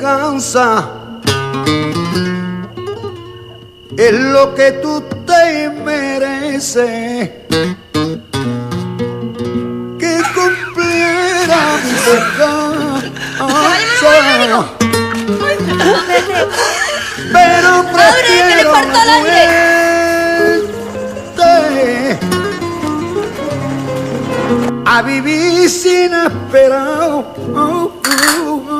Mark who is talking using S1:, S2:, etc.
S1: venganza es lo que tú te mereces. Que cumpliera mi venganza. Pero prefiero muerte a vivir sin esperar. Oh, oh, oh,